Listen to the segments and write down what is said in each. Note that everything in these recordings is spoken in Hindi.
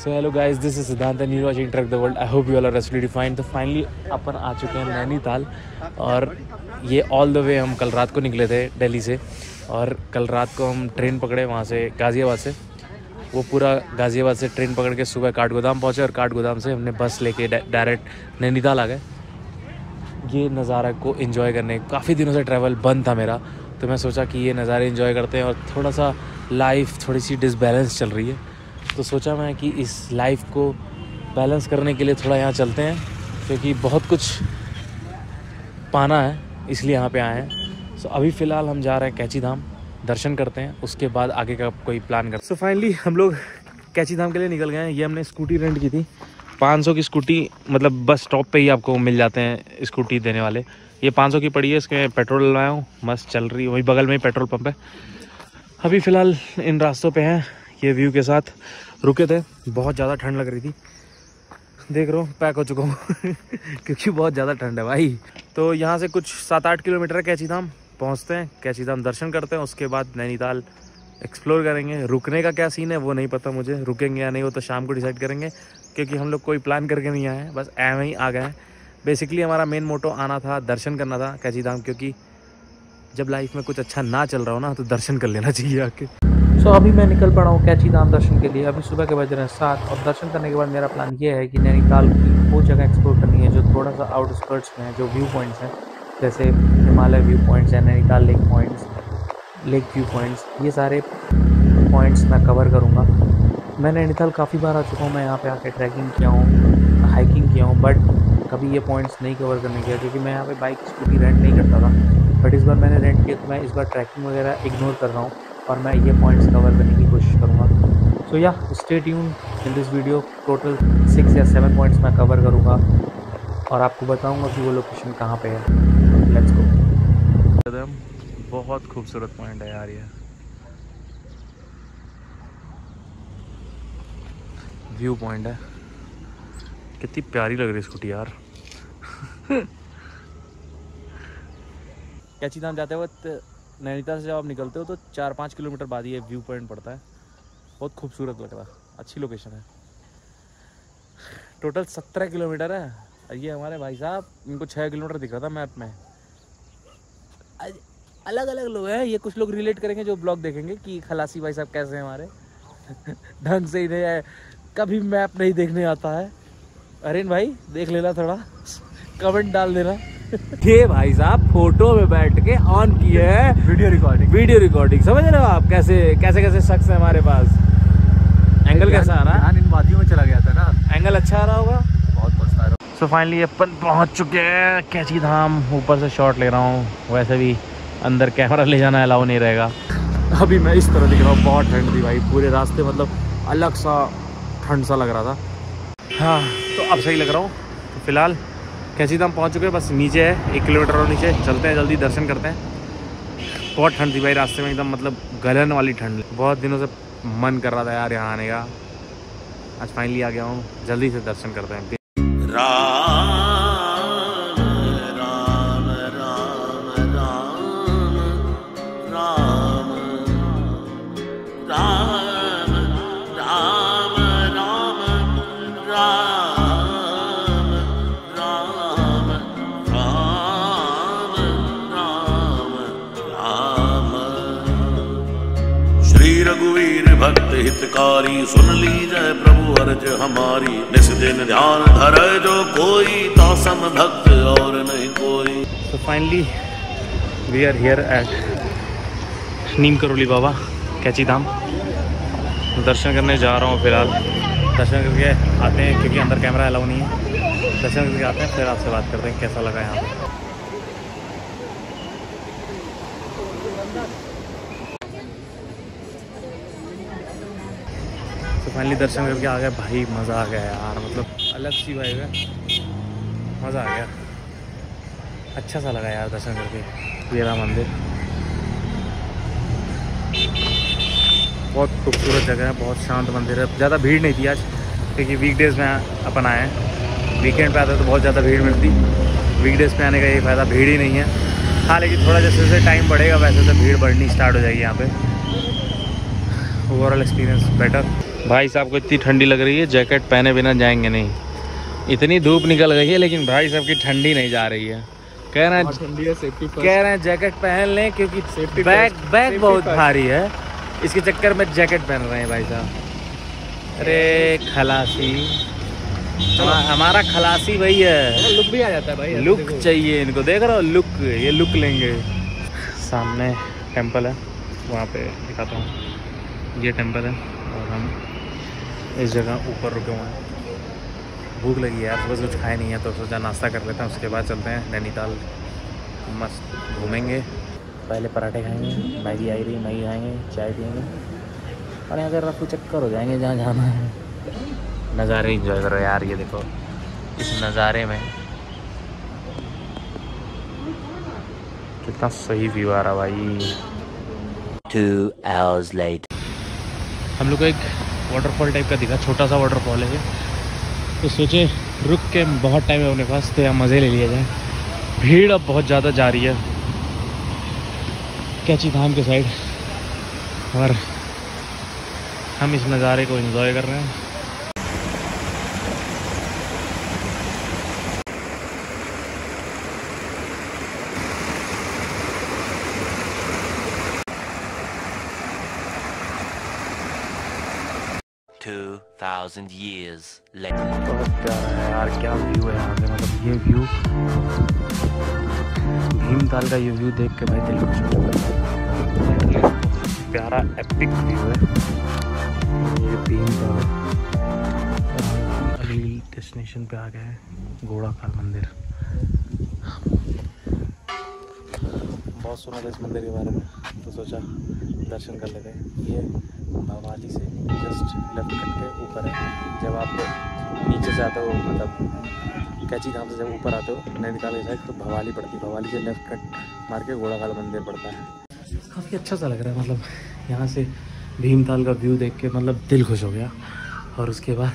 So hello guys this is Siddhant and you watching trek the world I hope you are restly defined तो फाइनली अपन आ चुके हैं नैनीताल और ये ऑल द वे हम कल रात को निकले थे दिल्ली से और कल रात को हम ट्रेन पकड़े वहाँ से गाज़ियाबाद से। वो पूरा गाज़ियाबाद से ट्रेन पकड़ के सुबह काठगोदाम पहुँचे और काठगोदाम से हमने बस लेके डायरेक्ट नैनीताल आ गए। ये नज़ारा को इन्जॉय करने, काफ़ी दिनों से ट्रैवल बंद था मेरा। तो मैं सोचा कि ये नज़ारे इन्जॉय करते हैं और थोड़ा सा लाइफ थोड़ी सी डिसबैलेंस चल रही है। तो सोचा मैं कि इस लाइफ को बैलेंस करने के लिए थोड़ा यहाँ चलते हैं, क्योंकि बहुत कुछ पाना है, इसलिए यहाँ पे आए हैं। सो अभी फ़िलहाल हम जा रहे हैं कैची धाम दर्शन करते हैं, उसके बाद आगे का कोई प्लान करते सो फाइनली हम लोग कैची धाम के लिए निकल गए हैं। ये हमने स्कूटी रेंट की थी। 500 की स्कूटी मतलब बस स्टॉप पे ही आपको मिल जाते हैं स्कूटी देने वाले। ये 500 की पड़ी है, इसके पेट्रोल डलवाया हूँ। मस्त चल रही है, वही बगल में ही पेट्रोल पंप है। अभी फ़िलहाल इन रास्तों पे हैं। ये व्यू के साथ। रुके थे, बहुत ज़्यादा ठंड लग रही थी। देख रहा हूँ, पैक हो चुका हूँ। क्योंकि बहुत ज़्यादा ठंड है भाई। तो यहाँ से कुछ सात आठ किलोमीटर है कैची धाम पहुँचते हैं कैची धाम दर्शन करते हैं, उसके बाद नैनीताल एक्सप्लोर करेंगे। रुकने का क्या सीन है, वो नहीं पता मुझे। रुकेंगे या नहीं, वो तो शाम को डिसाइड करेंगे। क्योंकि हम लोग कोई प्लान करके नहीं आए हैं, बस एवं ही आ गए हैं। बेसिकली हमारा मेन मोटो आना था, दर्शन करना था कैची धाम क्योंकि जब लाइफ में कुछ अच्छा ना चल रहा हो ना तो दर्शन कर लेना चाहिए आके। सो so, अभी मैं निकल पड़ा हूँ कैची धाम दर्शन के लिए। अभी सुबह के बज रहे हैं सात और दर्शन करने के बाद मेरा प्लान ये है कि नैनीताल की वो जगह एक्सप्लोर करनी है जो थोड़ा सा आउटस्कर्ट्स में है जो व्यू पॉइंट्स हैं। जैसे हिमालय व्यू पॉइंट्स हैं Nainital lake points lake view points ये सारे पॉइंट्स मैं कवर करूँगा। मैं नैनीताल काफ़ी बार आ चुका हूँ मैं यहाँ पे आके ट्रैकिंग किया हूँ हाइकिंग किया हूँ बट कभी ये पॉइंट्स नहीं कवर करने किया क्योंकि मैं यहाँ पे बाइक स्कूटी रेंट नहीं करता था। बट इस बार मैंने रेंट किया तो मैं इस बार ट्रैकिंग वगैरह इग्नोर कर रहा हूँ। और मैं ये पॉइंट्स कवर करने की कोशिश करूँगा। So yeah stay tune in this video total six या सेवन पॉइंट्स मैं कवर करूँगा। और आपको बताऊँगा कि वो लोकेशन कहाँ पे है। लेट्स गो बहुत खूबसूरत पॉइंट है यार ये। व्यू पॉइंट है। कितनी प्यारी लग रही है स्कूटी यार। कैची धाम जाते वक्त नैनीताल से जब आप निकलते हो तो चार पाँच किलोमीटर बाद ये व्यू पॉइंट पड़ता है। बहुत खूबसूरत लग रहा अच्छी लोकेशन है। टोटल सत्रह किलोमीटर है। ये हमारे भाई साहब, इनको छः किलोमीटर दिख रहा था मैप में। अलग अलग लोग हैं। ये कुछ लोग रिलेट करेंगे जो ब्लॉग देखेंगे कि खलासी भाई साहब कैसे हैं हमारे। ढंग से ही नहीं है कभी मैप नहीं देखने आता है। अरे भाई, देख लेना थोड़ा। कमेंट डाल देना। ये भाई साहब फ़ोटो में बैठ के ऑन किए है वीडियो रिकॉर्डिंग वीडियो रिकॉर्डिंग समझ रहे हो आप कैसे कैसे कैसे शख्स है हमारे पास? एंगल कैसा आ रहा? है इन वादियों में चला गया था ना। एंगल अच्छा आ रहा होगा? बहुत मस्त आ रहा सो फाइनली अपन पहुँच चुके हैं कैची धाम ऊपर से शॉट ले रहा हूँ। वैसे भी अंदर कैमरा ले जाना अलाउ नहीं रहेगा। अभी मैं इस तरह दिख रहा हूँ बहुत ठंड थी भाई। पूरे रास्ते मतलब अलग सा ठंड सा लग रहा था। हाँ तो अब सही लग रहा हूँ। तो फ़िलहाल कैची धाम पहुँच चुके हैं, बस नीचे है, एक किलोमीटर और नीचे चलते हैं, जल्दी दर्शन करते हैं। बहुत ठंड थी भाई, रास्ते में एकदम मतलब गलन वाली ठंड। बहुत दिनों से मन कर रहा था यार यहाँ आने का। आज फाइनली आ गया हूँ, जल्दी से दर्शन करते हैं। हितकारी सुन ली जय प्रभु अर्ज़ हमारी। निस दिन ध्यान धर जो कोई तासम भक्त और नहीं कोई। So finally, we are here at नीम करोली बाबा कैची धाम दर्शन करने जा रहा हूँ फ़िलहाल। दर्शन करके आते हैं क्योंकि अंदर कैमरा अलाउ नहीं है। दर्शन करके आते हैं फिर आपसे बात करते हैं कैसा लगा यहाँ? फाइनली दर्शन करके आ गए। भाई, मज़ा आ गया यार मतलब अलग सी भाई है। मज़ा आ गया। अच्छा सा लगा यार दर्शन करके ये रहा मंदिर। बहुत खूबसूरत जगह है, बहुत शांत मंदिर है। ज़्यादा भीड़ नहीं थी आज, क्योंकि वीकडेज़ में अपन आए हैं। वीकेंड पे आते तो बहुत ज़्यादा भीड़ मिलती। वीकडेज़ पे आने का ये फ़ायदा, भीड़ ही नहीं है। हाँ लेकिन थोड़ा जैसे जैसे टाइम बढ़ेगा, वैसे वैसे भीड़ बढ़नी स्टार्ट हो जाएगी यहाँ पे। ओवरऑल एक्सपीरियंस बेटर भाई साहब को इतनी ठंडी लग रही है जैकेट पहने बिना जाएँगे नहीं। इतनी धूप निकल गई है लेकिन भाई साहब की ठंडी नहीं जा रही है। कह रहे हैं ठंडी है सेफ्टी कह रहे हैं जैकेट पहन लें क्योंकि Safety बैग बैग बहुत भारी है। इसके चक्कर में जैकेट पहन रहे हैं भाई साहब। अरे खलासी। हमारा खलासी भाई है। लुक भी आ जाता है भाई लुक चाहिए इनको। देख रहे हो लुक ये लुक लेंगे। सामने टेंपल है वहाँ पे दिखाता हूँ। ये टेंपल है। और हम इस जगह ऊपर रुके हुए हैं। भूख लगी यार, सुबह कुछ खाए नहीं है तो सोचा नाश्ता कर लेते हैं, उसके बाद चलते हैं। नैनीताल मस्त घूमेंगे। पहले पराठे खाएँगे, मैगी आई रही मैगी खाएँगे, चाय पियेंगे और यहाँ से रफू चक्कर हो जाएँगे जहाँ जाना है। नज़ारे इंजॉय करो यार, ये देखो, इस नज़ारे में। कितना सही व्यू आ रहा भाई। Two hours later. हम लोग को एक वाटरफॉल टाइप का दिखा, छोटा सा वाटरफॉल है तो सोचे, रुक के बहुत टाइम है अपने पास तो यहाँ मज़े ले लिया जाए। भीड़ अब बहुत ज़्यादा जा रही है। कैची धाम के साइड और हम इस नज़ारे को इन्जॉय कर रहे हैं। Two thousand years later. यार क्या व्यू है। यहाँ से मतलब ये व्यू भीमताल का ये व्यू देख के भाई दिल खुश प्यारा एपिक व्यू है ये भीमताल अगली डेस्टिनेशन पे आ गए हैं घोड़ा खाल मंदिर। बहुत सुना था इस मंदिर के बारे में तो सोचा दर्शन कर लेते हैं। ये भवाली से जस्ट लेफ़्ट कट के ऊपर है। जब आप नीचे से आते हो मतलब कैची धाम से जब ऊपर आते हो नैनीताल के साइड तो भवाली पड़ती है। भवाली से लेफ़्ट कट मार के घोड़ाखाल मंदिर पड़ता है। काफ़ी अच्छा सा लग रहा है मतलब यहाँ से भीमताल का व्यू देख के मतलब दिल खुश हो गया। और उसके बाद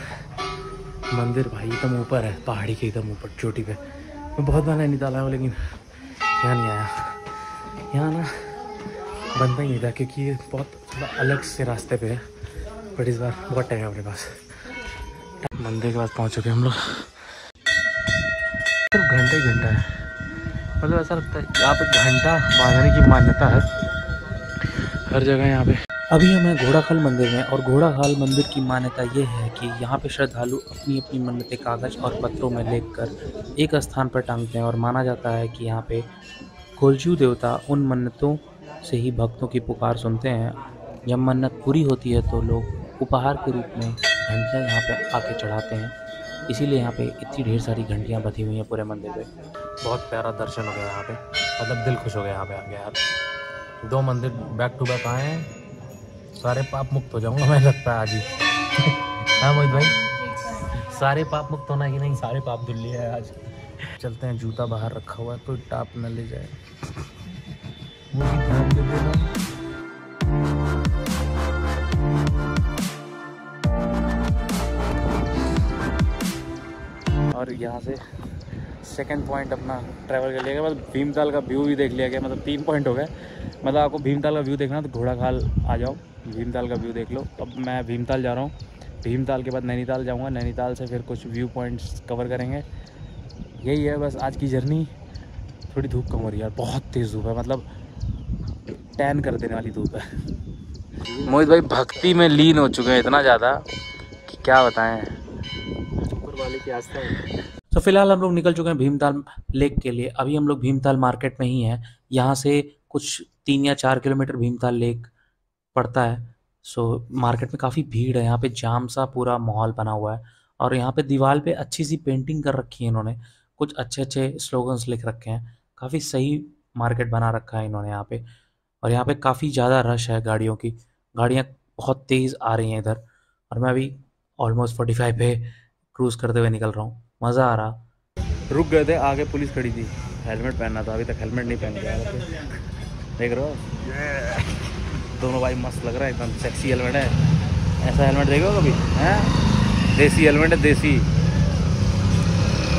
मंदिर भाई एकदम ऊपर है, पहाड़ी के एकदम ऊपर, चोटी पे। मैं बहुत बार नैनीताल आया हूँ, लेकिन यहाँ नहीं आया। यहाँ ना बनता ही नहीं था, क्योंकि ये बहुत अलग से रास्ते पे है। बट इस बार बहुत टाइम है अपने पास। मंदिर के पास पहुँच चुके हम लोग। सिर्फ़ घंटा ही घंटा है। मतलब ऐसा लगता है, यहाँ पे घंटा बांधने की मान्यता है। हर जगह यहाँ पे। अभी हम घोड़ाखाल मंदिर में, और घोड़ाखाल मंदिर की मान्यता ये है कि यहाँ पे श्रद्धालु अपनी अपनी मन्नतें कागज़ और पत्रों में लिखकर एक स्थान पर टांगते हैं, और माना जाता है कि यहाँ पे कोलजू देवता उन मन्नतों से ही भक्तों की पुकार सुनते हैं। जब मन्नत पूरी होती है तो लोग उपहार के रूप में घंटियाँ यहाँ पे आके चढ़ाते हैं। इसीलिए यहाँ पे इतनी ढेर सारी घंटियाँ बधी हुई हैं पूरे मंदिर पे। बहुत प्यारा दर्शन हो गया यहाँ पे। मतलब दिल खुश हो गया यहाँ पे आके यार। दो मंदिर बैक टू बैक आए हैं। सारे पाप मुक्त हो जाऊँगा मैं, लगता है आज ही। हाँ मोहित भाई? सारे पाप मुक्त होना ही नहीं? सारे पाप धुल लिए आज। चलते हैं, जूता बाहर रखा हुआ है कोई टाप न ले जाए। और यहाँ से सेकंड पॉइंट अपना ट्रैवल कर लिया गया। मतलब भीमताल का व्यू भी देख लिया गया। मतलब तीन पॉइंट हो गए। मतलब आपको भीमताल का व्यू देखना तो घोड़ाखाल आ जाओ। भीमताल का व्यू देख लो। अब मैं भीमताल जा रहा हूँ। भीमताल के बाद नैनीताल जाऊँगा। नैनीताल से फिर कुछ व्यू पॉइंट्स कवर करेंगे। यही है बस आज की जर्नी थोड़ी धूप कम हो रही है यार। बहुत तेज़ धूप है। मतलब टैन कर देने वाली धूप है। मोहित भाई भक्ति में लीन हो चुके हैं इतना ज़्यादा कि क्या बताएँ। ऊपर वाले की आस्था है। तो फ़िलहाल हम लोग निकल चुके हैं भीमताल लेक के लिए। अभी हम लोग भीमताल मार्केट में ही हैं। यहाँ से कुछ तीन या चार किलोमीटर भीमताल लेक पड़ता है। सो मार्केट में काफ़ी भीड़ है। यहाँ पे जाम सा पूरा माहौल बना हुआ है। और यहाँ पे दीवार पे अच्छी सी पेंटिंग कर रखी है इन्होंने। कुछ अच्छे अच्छे स्लोगन्स लिख रखे हैं। काफ़ी सही मार्केट बना रखा है इन्होंने यहाँ पे। और यहाँ पे काफ़ी ज़्यादा रश है गाड़ियों की। गाड़ियाँ बहुत तेज़ आ रही हैं इधर और मैं अभी ऑलमोस्ट फोर्टी फाइव पे क्रूज़ करते हुए निकल रहा हूँ। मज़ा आ रहा। रुक गए थे आगे पुलिस खड़ी थी। हेलमेट पहनना था अभी तक हेलमेट नहीं पहन के आया देख रहे हो? दोनों भाई मस्त लग रहा है एकदम सेक्सी हेलमेट है। ऐसा हेलमेट देखो कभी? हैं? देसी हेलमेट है देसी।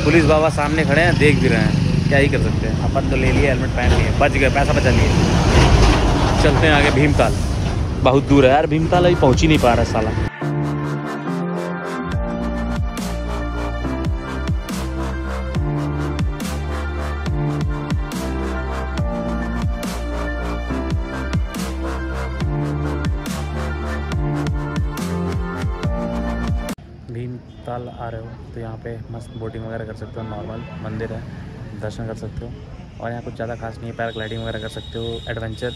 पुलिस बाबा सामने खड़े हैं देख भी रहे हैं। क्या ही कर सकते हैं? अपन तो ले लिए हेलमेट पहन लिए बच गए पैसा बचा लिए। चलते हैं आगे भीमताल। बहुत दूर है यार, भीमताल अभी पहुँच ही नहीं पा रहा साला। भीमताल आ रहे हो तो यहाँ पे मस्त बोटिंग वगैरह कर सकते हो, नॉर्मल मंदिर है, दर्शन कर सकते हो। और यहाँ कुछ ज़्यादा खास नहीं है, पैराग्लाइडिंग वगैरह कर सकते हो, एडवेंचर।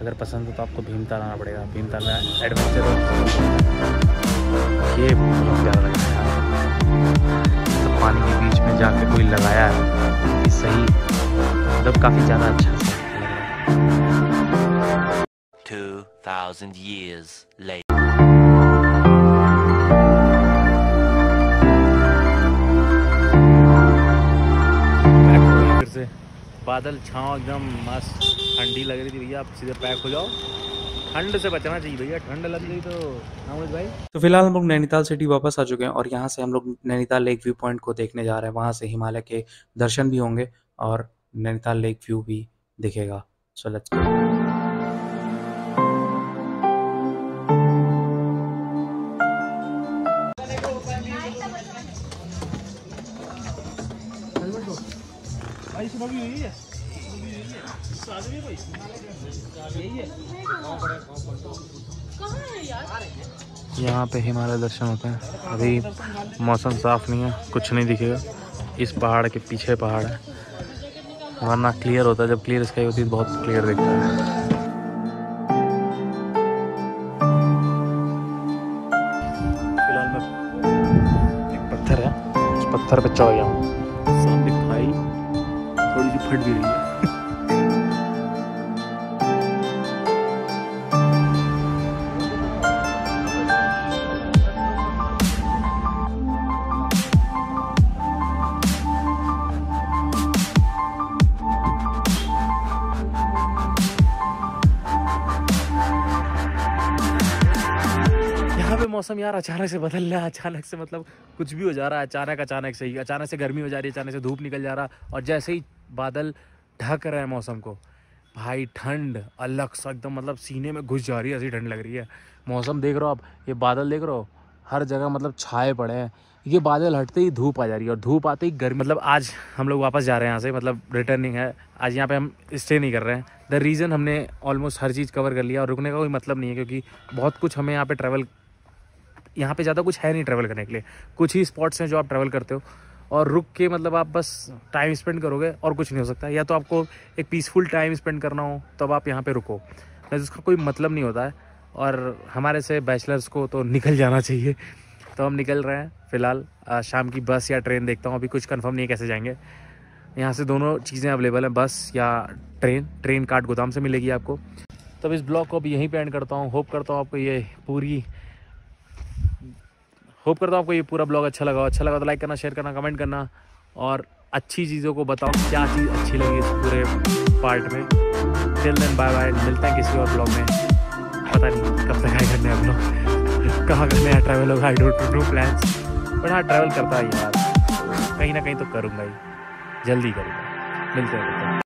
अगर पसंद हो तो आपको भीमताल आना पड़ेगा। भीमताल में एडवेंचर ये बहुत प्यारा लग रहा है। मतलब पानी के बीच में जाके कोई लगाया है ये सही। मतलब काफ़ी ज़्यादा अच्छा है। 2,000 years later. बादल छाँव एकदम मस्त। ठंडी लग रही थी भैया आप सीधे पैक हो जाओ। ठंड से बचना चाहिए भैया ठंड लग गई तो नमज भाई। तो फ़िलहाल हम लोग नैनीताल सिटी वापस आ चुके हैं और यहाँ से हम लोग नैनीताल लेक व्यू पॉइंट को देखने जा रहे हैं। वहाँ से हिमालय के दर्शन भी होंगे और नैनीताल लेक व्यू भी दिखेगा। सो लेट्स यहाँ पे हिमालय दर्शन होते हैं। अभी मौसम साफ़ नहीं है, कुछ नहीं दिखेगा। इस पहाड़ के पीछे पहाड़ है। वरना क्लियर होता है, जब क्लियर स्काई होती है, बहुत क्लियर दिखता है। फ़िलहाल पत्थर है, उस पत्थर पे चढ़ गया हूँ। सामने खाई, थोड़ी सी फट भी रही है। यार, अचानक से बदल रहा है, अचानक से मतलब कुछ भी हो जा रहा है, अचानक अचानक से ही, अचानक से गर्मी हो जा रही है, अचानक से धूप निकल जा रहा और जैसे ही बादल ढक रहे हैं मौसम को, भाई ठंड अलग सा एकदम मतलब सीने में घुस जा रही है, ऐसी ठंड लग रही है। मौसम देख रहे हो आप, ये बादल देख रहे हो, हर जगह मतलब छाए पड़े हैं। ये बादल हटते ही धूप आ जा रही है और धूप आते ही गर्मी मतलब आज हम लोग वापस जा रहे हैं यहाँ से मतलब रिटर्निंग है। आज यहाँ पे हम स्टे नहीं कर रहे हैं। द रीज़न हमने ऑलमोस्ट हर चीज़ कवर कर लिया और रुकने का कोई मतलब नहीं है, क्योंकि बहुत कुछ हमें यहाँ पे ट्रैवल यहाँ पे ज़्यादा कुछ है नहीं ट्रैवल करने के लिए। कुछ ही स्पॉट्स हैं जो आप ट्रैवल करते हो। और रुक के मतलब आप बस टाइम स्पेंड करोगे और कुछ नहीं हो सकता। या तो आपको एक पीसफुल टाइम स्पेंड करना हो, तब आप यहाँ पर रुको। नहीं जिसका कोई मतलब नहीं होता है। और हमारे से बैचलर्स को तो निकल जाना चाहिए। तो हम निकल रहे हैं, फ़िलहाल। शाम की बस या ट्रेन देखता हूँ। अभी कुछ कंफर्म नहीं है कैसे जाएँगे। यहाँ से दोनों चीज़ें अवेलेबल हैं, बस या ट्रेन ट्रेन काट गोदाम से मिलेगी आपको। तब इस ब्लॉग को अभी यहीं पे एंड करता हूँ। होप करता हूँ आपको ये पूरी होप करता हूँ आपको ये पूरा ब्लॉग अच्छा लगा अच्छा लगा तो लाइक करना शेयर करना कमेंट करना और अच्छी चीज़ों को बताओ क्या चीज़ अच्छी लगी इस पूरे पार्ट में। टिल देन बाय बाय मिलते हैं किसी और ब्लॉग में। पता नहीं कब तक आएगा नया ब्लॉग कहाँ का नया ट्रैवल होगा I don't know plans but हाँ ट्रैवल करता है यार। कहीं ना कहीं तो करूँगा ही। जल्दी करूँगा। मिलते हैं।